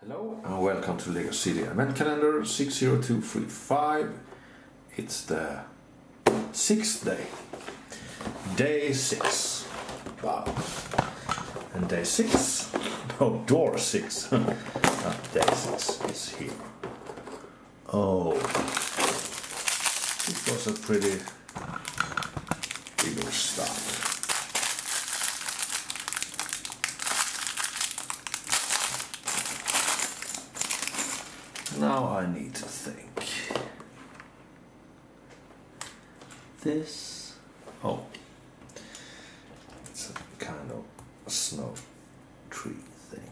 Hello and welcome to Lego City Advent Calendar 60235. It's the sixth day. Day six. Wow. And day six, no, door six. Not ah, day six is here. Oh, this was a pretty bigger stuff. Now I need to think. This. Oh. It's a kind of snow tree thing.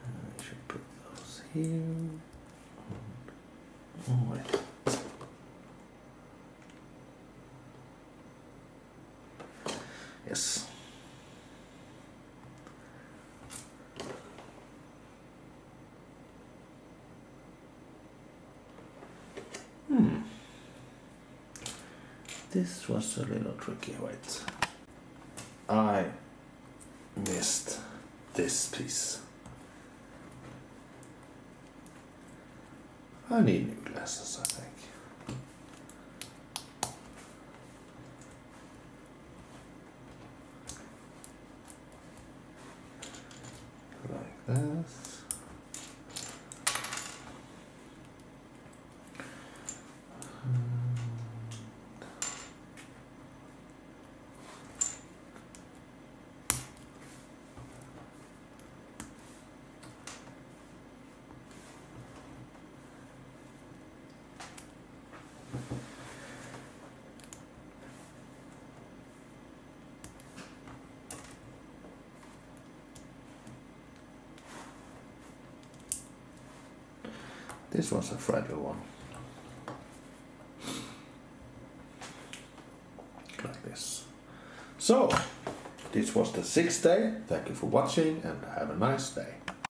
I should put those here. Mm-hmm. Oh, wait. Yes. This was a little tricky. Wait. I missed this piece. I need new glasses, I think. Like this. This was a fragile one. Like this. So, this was the sixth day. Thank you for watching and have a nice day.